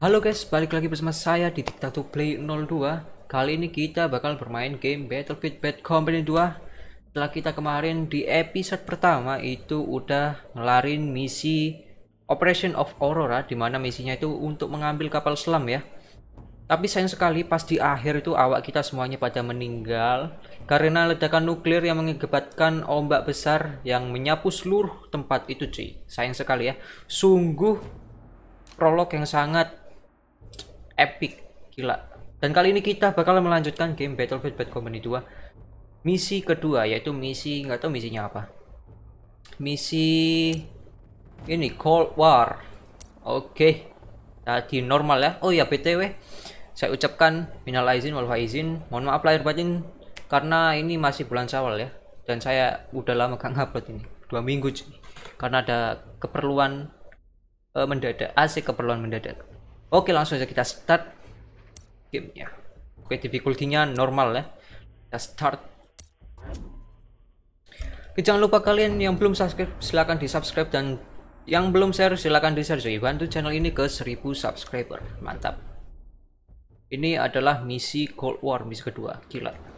Halo guys, balik lagi bersama saya di Diktator Play 02 Kali ini kita bakal bermain game Battlefield Bad Company 2 Setelah kita kemarin di episode pertama itu udah ngelarin misi Operation of Aurora Di mana misinya itu untuk mengambil kapal selam ya. Tapi sayang sekali pas di akhir itu awak kita semuanya pada meninggal Karena ledakan nuklir yang mengakibatkan ombak besar yang menyapu seluruh tempat itu cuy. Sayang sekali ya. Sungguh prolog yang sangat epic gila. Dan kali ini kita bakal melanjutkan game Battlefield Bad Company 2 misi kedua yaitu misi nggak tahu misinya apa. Misi ini Cold War. Oke tadi normal ya. Oh ya btw saya ucapkan minal aizin wal faizin. Mohon maaf lahir batin karena ini masih bulan Syawal ya. Dan saya udah lama gak ngupload ini. Dua minggu cuy. karena ada keperluan uh, mendadak. Asik keperluan mendadak Oke langsung saja kita start gamenya. Oke difficulty-nya normal ya. Kita start. Oke, jangan lupa kalian yang belum subscribe silahkan di subscribe dan yang belum share silahkan di share jadi bantu channel ini ke 1000 subscriber mantap ini adalah misi Cold War misi kedua gila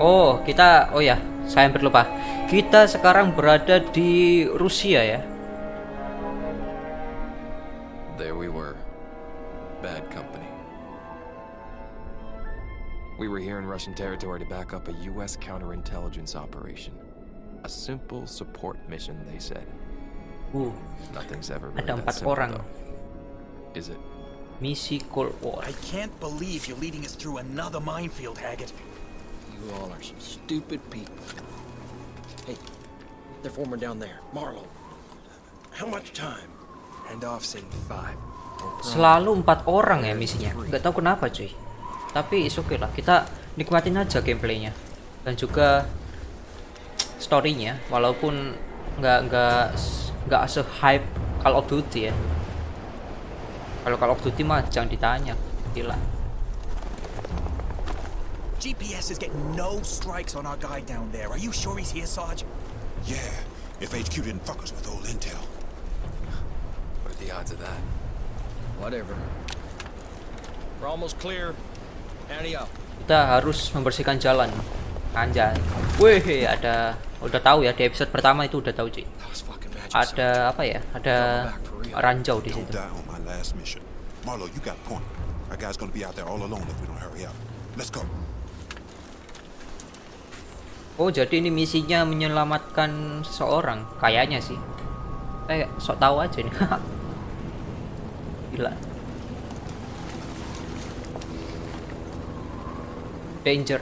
Oh, kita oh ya, saya hampir lupa. Kita sekarang berada di Rusia ya. There we were. Bad company. We were here in Russian territory to back up a U.S. counterintelligence operation. A simple support mission, they said. Uh, Nothing's ever really Ada that empat simple, orang. though. Is it? misi Cold War. I can't believe you're leading us through another minefield, Haggett. You all are some stupid people. Hey, they're forming down there. Marlowe. How much time? Hand off's in five. Selalu empat orang ya misinya. Nggak tahu kenapa cuy. Tapi is okay lah. Kita nikmatin aja gameplaynya dan juga storynya. Walaupun nggak nggak nggak se hype Call of Duty ya. Kalau Call of Duty mah jangan ditanya. Gila. GPS is getting no strikes on our guy down there. Are you sure he's here, Sarge? Yeah, if HQ didn't fuck us with old intel. What are the odds of that? Whatever. We're almost clear. Ante up. Kita harus membersihkan jalan. Anjay. Wih, ada udah tahu ya di episode pertama itu udah tahu cuy. Magic. Ada apa ya? Ada ranjau di situ. Marlo, you got a point. Our guy's gonna be out there all alone if we don't hurry up. Let's go. Oh, jadi ini misinya menyelamatkan seseorang. Kayaknya sih. Saya sok tahu aja nih. Gila. Danger.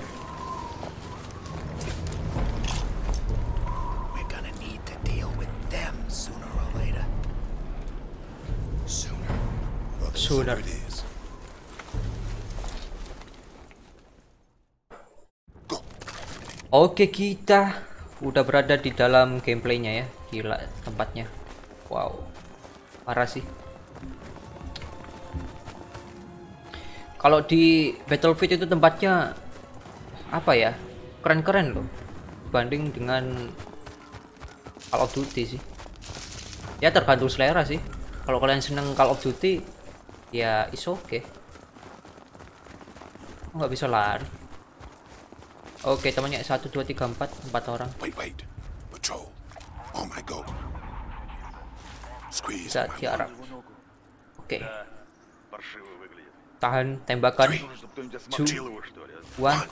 Sooner Oke, kita udah berada di dalam gameplaynya ya. Gila tempatnya. Wow. Parah sih. Kalau di Battlefield itu tempatnya apa ya? Keren-keren loh. Dibanding dengan Call of Duty sih. Ya tergantung selera sih. Kalau kalian seneng Call of Duty, ya is okay. Nggak bisa lari. Oke, temannya satu dua tiga empat empat orang. Wait, wait. Patrol. Oh my god. Squeeze. Bisa tiarap. Oke. Tahan tembakan. Two. One.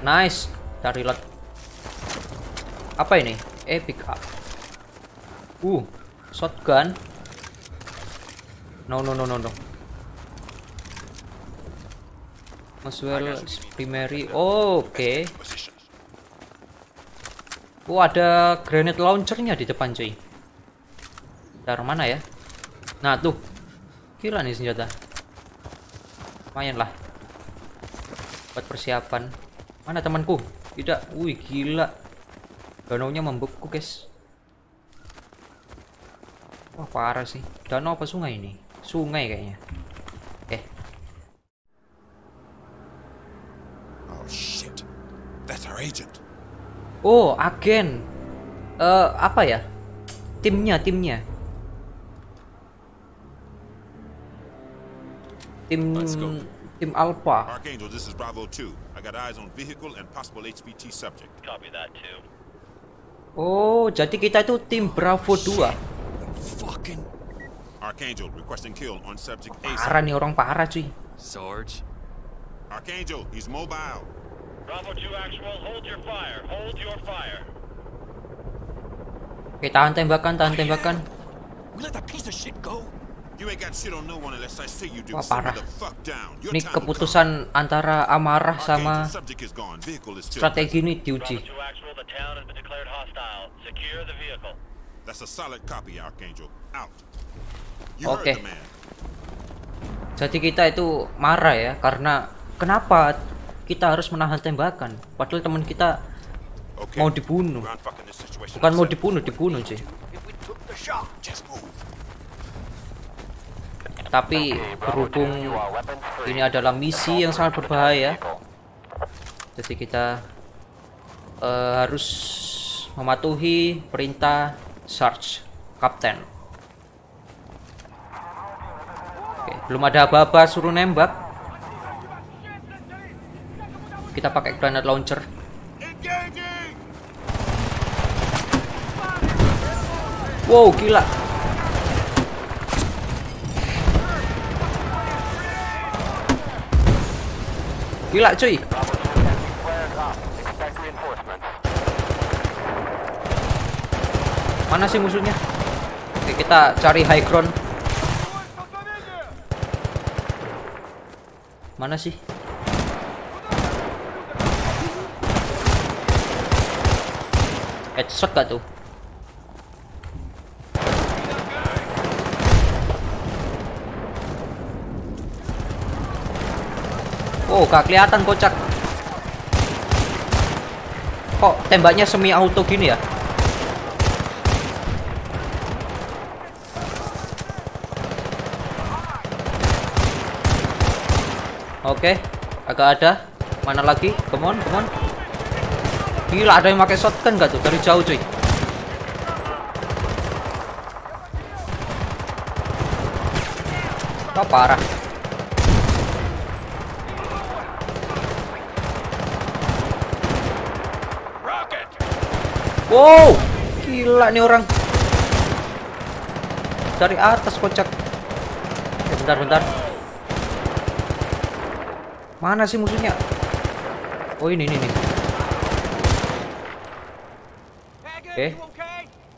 Nice. Dari lot. Apa ini? Eh, pick up. Uh, shotgun. No, no, no, no, no. Maswell primary. Oh, Oke. Positions. Oh, ada grenade launchernya di depan, cuy. Bentar, mana ya? Nah, tuh. Gila nih senjata. Lumayan lah. Buat persiapan. Mana temanku? Tidak. Wih, gila. Danaunya membeku, guys. Wah parah sih. Danau apa sungai ini? Sungai kayaknya. Eh, Oh, shit. That's our agent. oh agen. Eh apa ya? Timnya, timnya. Tim tim Alpha. Archangel, this is Bravo 2. I got eyes on vehicle and possible HVT subject. Copy that too. Oh, jadi kita itu tim Bravo 2. Fucking. Archangel, requesting kill on subject Parah ASAP. nih orang parah cuy. Sarge? Archangel, he's mobile. Bravo 2 actual, hold your fire. Hold your fire. Oke, tahan tembakan, tahan tembakan. We let that piece of shit go? You ain't got shit on no one unless I say you do. Wah, parah. Ini keputusan antara amarah sama strategi ini diuji. 2 actual, the town has been declared hostile. Secure the vehicle. That's a solid copy, Archangel. Out. You Okay. heard the man. Jadi kita itu marah ya karena kenapa kita harus menahan tembakan padahal teman kita Okay. mau dibunuh. Bukan mau dibunuh, dibunuh move. Tapi berhubung ini adalah misi yang sangat berbahaya, jadi kita eh, harus mematuhi perintah Sarge Kapten. Oke, belum ada apa-apa suruh nembak. Kita pakai granat launcher. Wow, gila. Gila cuy. Mana sih musuhnya? Oke, kita cari high ground. Mana sih? Headshot gak tuh? Oh, gak kelihatan kocak. Kok tembaknya semi auto gini ya? Oke, agak ada. Mana lagi? Come on, come on. Gila, ada yang pakai shotgun gak tuh dari jauh, cuy? Kok parah. Wow, gila nih orang. Dari atas kocak. Eh, bentar, bentar. Mana sih musuhnya? Oh ini, ini, ini. Oke.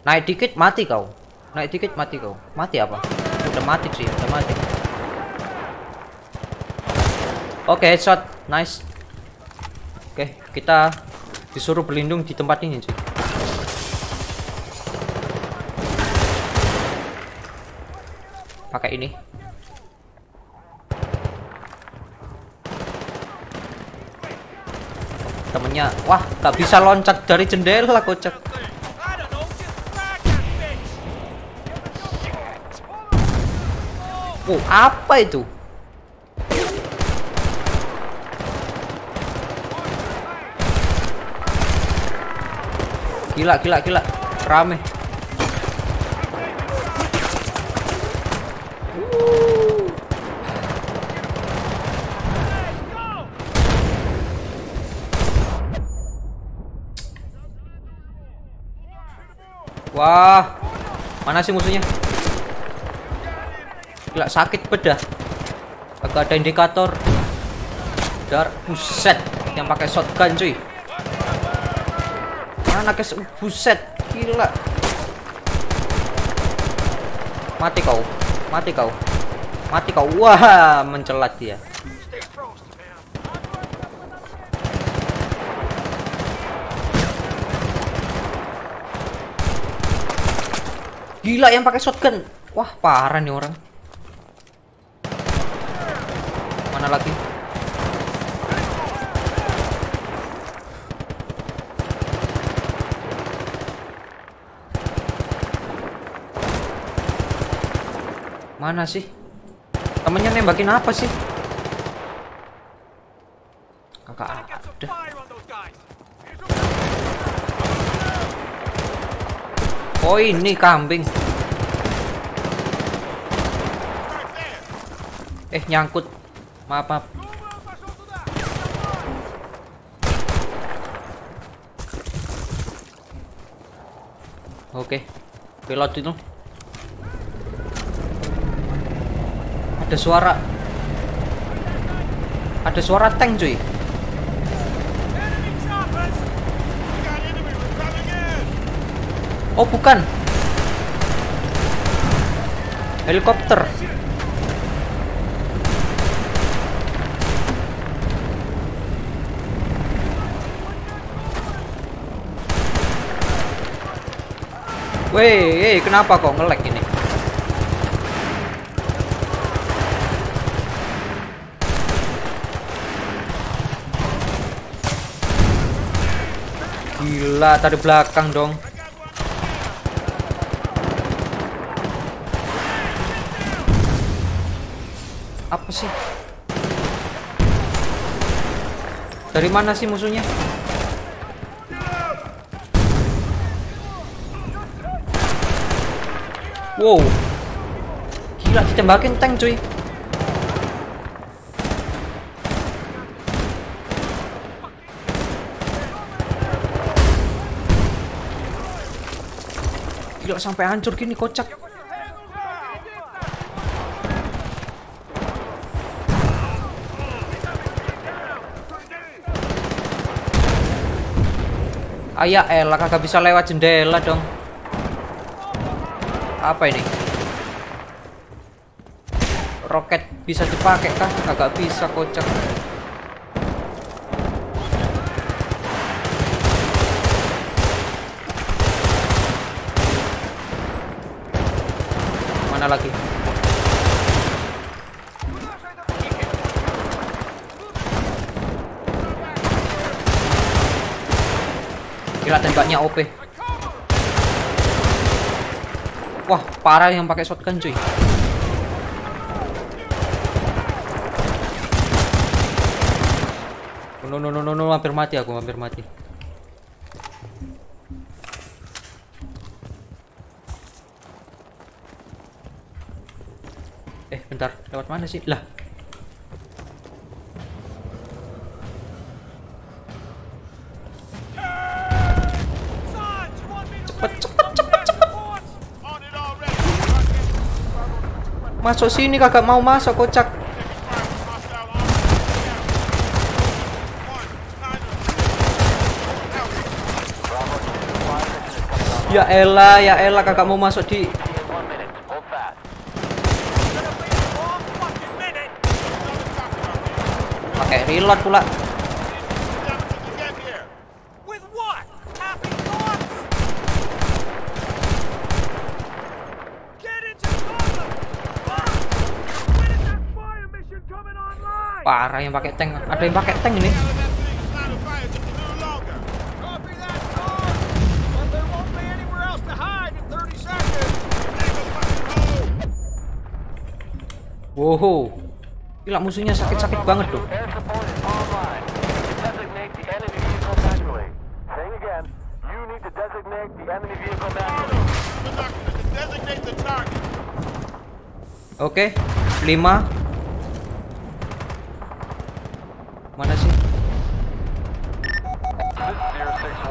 Naik dikit mati kau. Naik dikit mati kau. Mati apa? Udah mati sih, udah mati. Oke, headshot. Nice. Oke, kita disuruh berlindung di tempat ini, cuy. Pakai ini. Temennya, wah, gak bisa loncat dari jendela, kocak. Oh, apa itu? Gila, gila, gila. Rame. Wah, mana sih musuhnya? Gila sakit bedah. Agak ada indikator. Dar, buset, yang pakai shotgun cuy. Mana kes buset, gila. Mati kau, mati kau, mati kau. Wah, mencelat dia. Gila yang pakai shotgun. Wah, parah nih orang. Mana lagi? Mana sih? Temennya nembakin apa sih? Kakak ada. Oh ini kambing. Eh nyangkut. Maaf maaf. Oke. Pilot itu. Ada suara. Ada suara tank cuy. Oh bukan. Helikopter. Weh, kenapa kok nge-lag ini? Gila, tadi belakang dong. Apa sih? Dari mana sih musuhnya? Wow. Gila ditembakin tank cuy. Gila sampai hancur gini kocak. Ayah elah kagak bisa lewat jendela dong. Apa ini? Roket bisa dipakai kah? Kagak bisa kocak. Mana lagi? Gila tembaknya OP. Wah, parah yang pakai shotgun cuy. No no no no no hampir mati aku, hampir mati. Eh, bentar. Lewat mana sih? Lah. Masuk sini kagak mau masuk kocak. Ya elah, ya elah kagak mau masuk di pakai reload pula. parah yang pakai tank. Ada yang pakai tank ini. Wow, gila musuhnya sakit-sakit banget dong. Oke, okay, 5 Mana sih?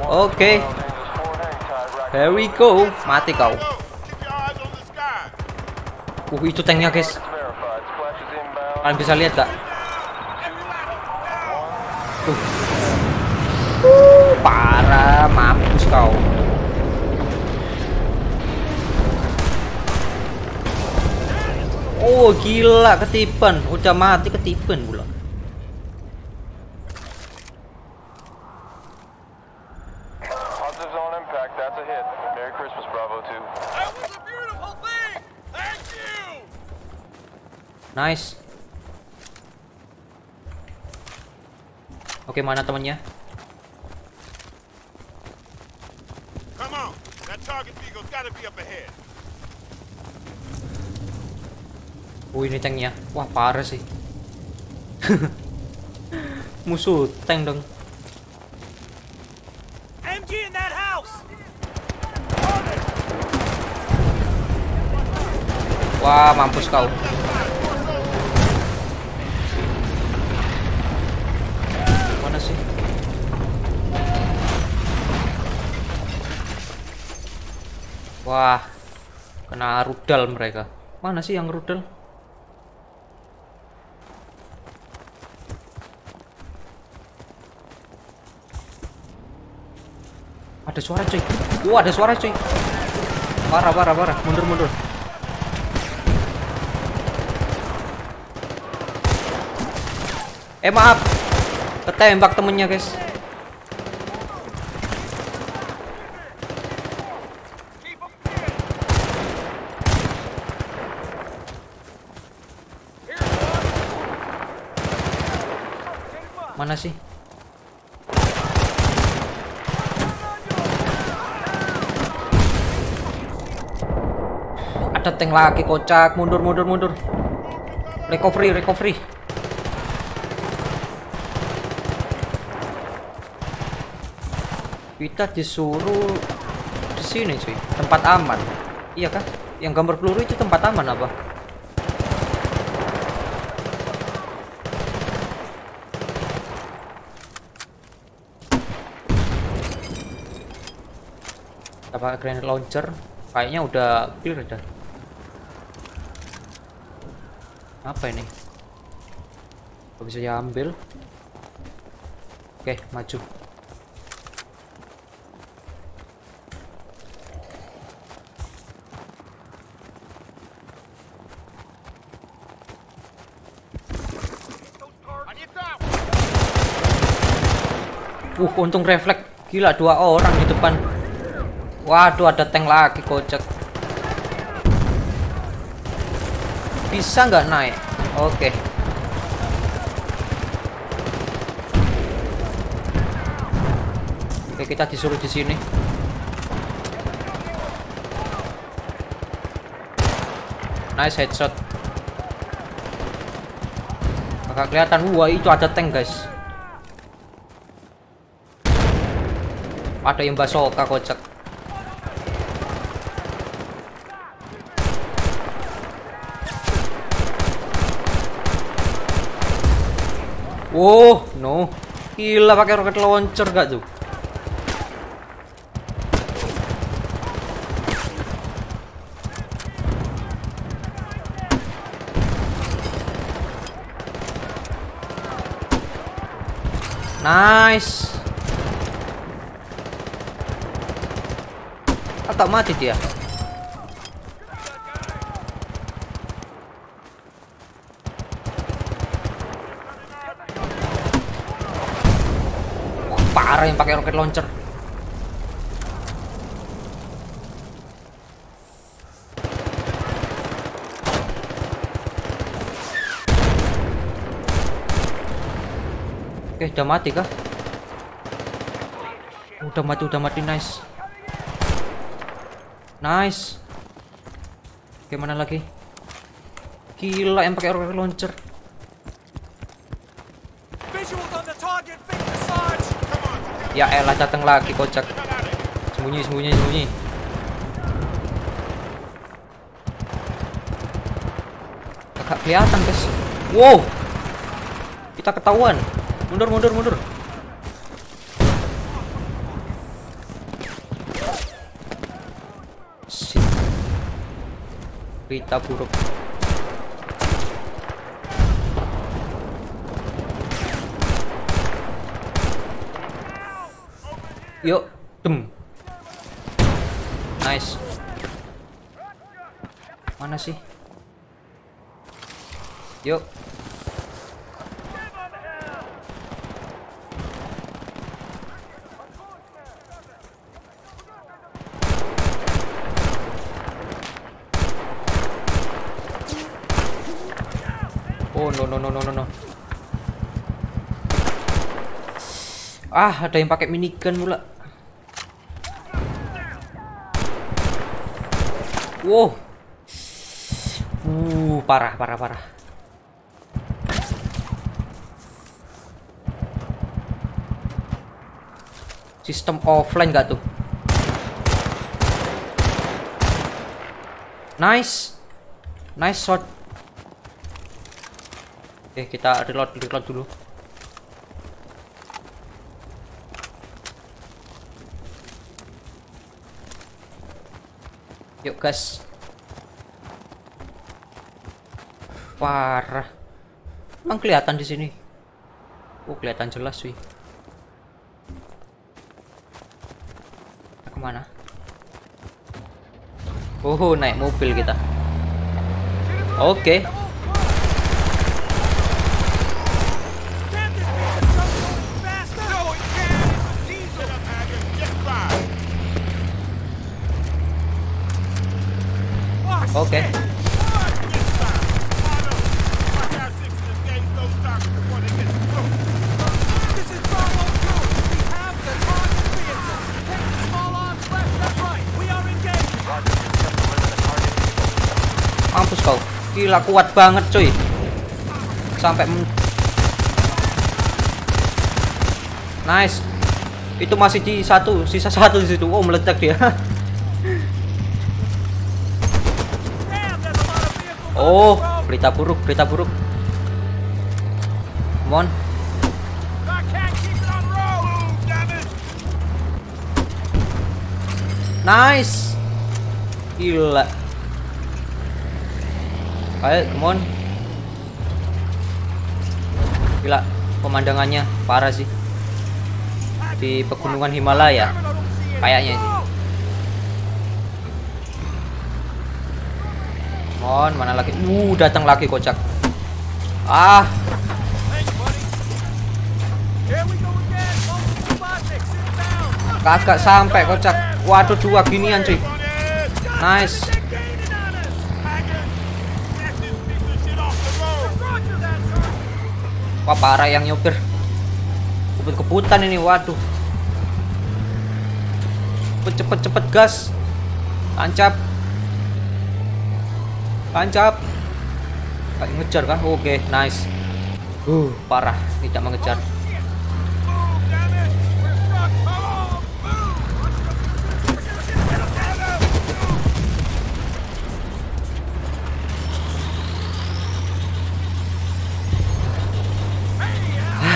Oke. Here we go. Mati kau. Uh, itu tanknya guys. Kalian bisa lihat gak? Tuh. Uh, parah, mampus kau. Oh gila ketipan, udah mati ketipan Bravo 2. That was a beautiful thing! Thank you! Nice. Oke mana temannya? Come on! That target vehicle's gotta be up ahead. Oh ini tanknya, wah parah sih. Musuh tank dong. MG in that house! Wah mampus kau. Mana sih? Wah, kena rudal mereka. Mana sih yang rudal? Ada suara cuy. Wah, ada suara cuy. Parah, parah, parah. Mundur, mundur. Eh maaf, ketembak temennya guys. Mana sih? Ada tank lagi kocak, mundur mundur mundur. Recovery, recovery. Kita disuruh di sini cuy, tempat aman. Iya kah? Yang gambar peluru itu tempat aman apa? Pakai grenade launcher, kayaknya udah clear dah. Apa ini? Gak bisa diambil. Oke, maju. Uh, untung refleks. Gila, dua orang di depan. Waduh, ada tank lagi, kocak. Bisa nggak naik? Oke. Oke, kita disuruh di sini. Nice headshot. Agak kelihatan. Wah, itu ada tank, guys. Ada yang basoka kocak. Wow, no. Gila pakai roket launcher gak tuh? Nice. Atau mati dia? Parah yang pakai roket launcher. Oke, udah mati kah? Udah mati, udah mati, nice. Nice. Gimana lagi? Gila yang pakai rocket launcher. Ya elah datang lagi kocak. Sembunyi, sembunyi, sembunyi. Kakak kelihatan guys. Wow. Kita ketahuan. Mundur, mundur, mundur. Shit. Berita buruk. Yuk, dem. Nice. Mana sih? Yuk. Oh no no no no. Ah, ada yang pakai minigun pula. Wow. Uh, parah, parah, parah. Sistem offline gak tuh? Nice. Nice shot. Oke, kita reload reload dulu. Yuk, gas. Parah. Emang kelihatan di sini. Oh, kelihatan jelas sih. Ke mana? Oh, naik mobil kita. Oke. Can't engaged. Mampus kau. Gila kuat banget, cuy. Sampai Nice. Itu masih di satu, sisa satu di situ. Oh, meledak dia. Damn, there's a lot of vehicles on oh, berita buruk, berita buruk. Come on. Nice. Gila. Ayo, come on. Gila, pemandangannya parah sih. Di pegunungan Himalaya. Kayaknya sih. On, mana lagi? Uh, datang lagi kocak. Ah, kagak sampai kocak. Waduh, dua ginian cuy. Nice. Wah parah yang nyopir Kebut-kebutan ini waduh Cepet cepet cepet gas Tancap Tancap. Ngejar kah? Oke nice. Uh parah. Tidak mengejar.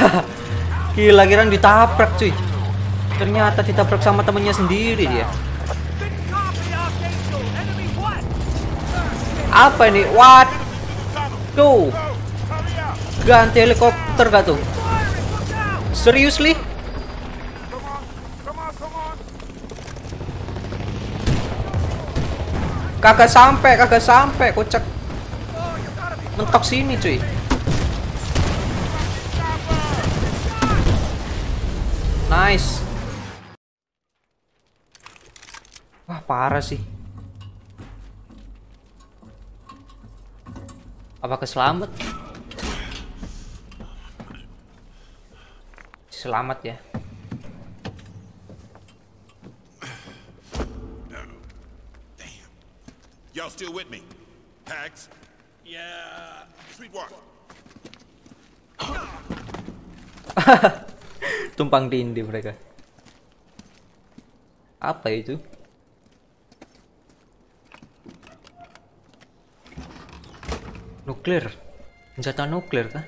Gila kira ditabrak cuy. Ternyata ditabrak sama temennya sendiri dia Didn't copy our Diesel. Enemy what? Apa ini? What? Tuh Ganti helikopter gak tuh? Seriously? Kagak sampai, kagak sampai, kocak. Mentok sini, cuy. Nice. Wah, parah sih. Apakah selamat? Selamat ya. Y'all still with me? Hags? Yeah. Sweetwater. Tumpang tindih mereka. Apa itu? Nuklir. Senjata nuklir kah?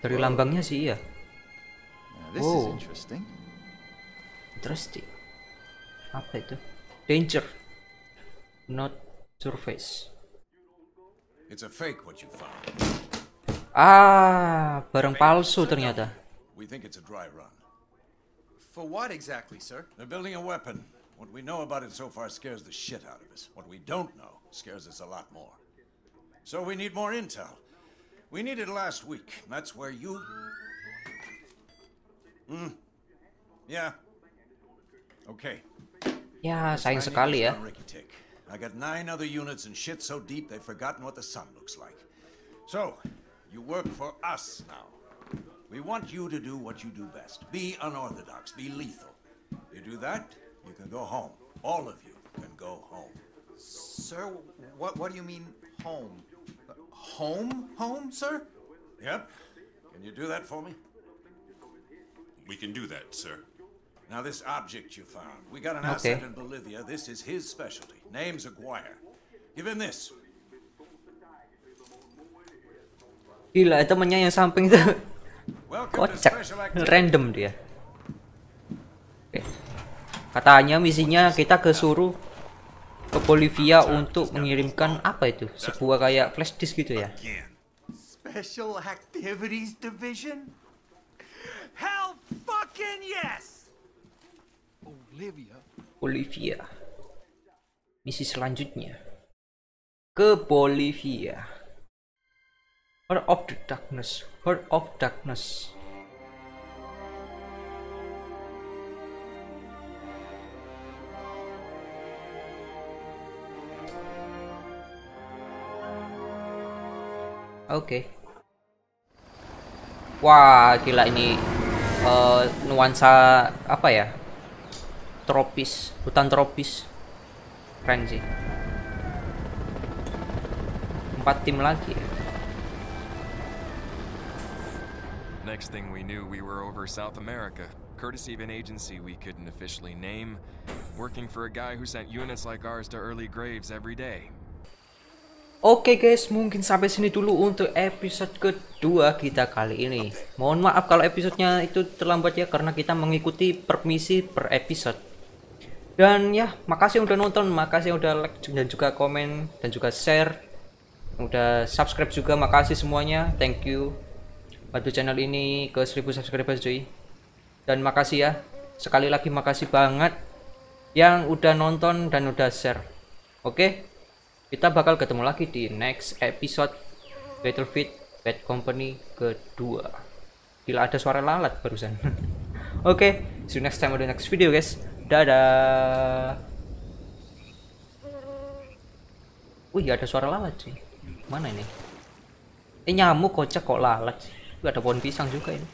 Dari lambangnya sih iya. Now, this Oh. is interesting. Interesting. Apa itu? Danger. Not surface. It's a fake what you found. Ah, barang palsu ternyata. We think it's a dry run. For what exactly, sir? They're building a weapon. What we know about it so far scares the shit out of us. What we don't know scares us a lot more. So we need more intel. We needed last week. That's where you. Hmm. Yeah. Okay. Ya, sayang Nine sekali ya. Ricky Tick. I got nine other units and shit so deep they've forgotten what the sun looks like. So, you work for us now. We want you to do what you do best. Be unorthodox. Be lethal. You do that, you can go home. All of you can go home. Sir, what what do you mean home? Home, home, sir? Yep. Can you do that for me? We can do that, sir. Now, this object you found, we got an Okay. asset in Bolivia. This is his specialty. Name's Aguirre. Give him this. Gila, temennya yang samping itu kocak, random dia. Oke. Katanya misinya kita kesuruh ke Bolivia untuk mengirimkan apa itu? Sebuah kayak flash disk gitu ya. Special Activities Division? Hell fucking yes! Olivia. Bolivia. Misi selanjutnya ke Bolivia. Heart of the Darkness. Heart of Darkness. Oke. Wah, gila ini eh, nuansa apa ya? tropis, hutan tropis. Keren sih. Empat tim lagi ya. Next thing we knew, we were over South America, courtesy of an agency we couldn't officially name, working for a guy who sent units like ours to early graves every day. Oke guys, mungkin sampai sini dulu untuk episode kedua kita kali ini. Mohon maaf kalau episodenya itu terlambat ya karena kita mengikuti permisi per episode. Dan ya, makasih udah nonton, makasih udah like dan juga komen dan juga share. Udah subscribe juga, makasih semuanya. Thank you. Bantu channel ini ke 1000 subscribers cuy. Dan makasih ya. Sekali lagi makasih banget yang udah nonton dan udah share. Oke? Kita bakal ketemu lagi di next episode Battlefield Bad Company kedua. Gila ada suara lalat barusan. Oke, see you next time on the next video guys. Dadah. Wih, ada suara lalat sih. Mana ini? Eh nyamuk kocak kok lalat sih. Wih, ada pohon pisang juga ini.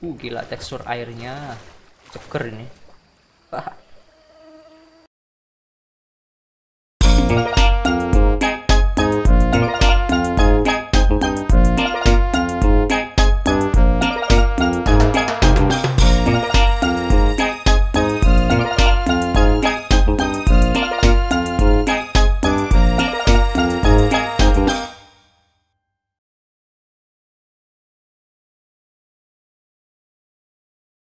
Uh, gila tekstur airnya. Seger ini.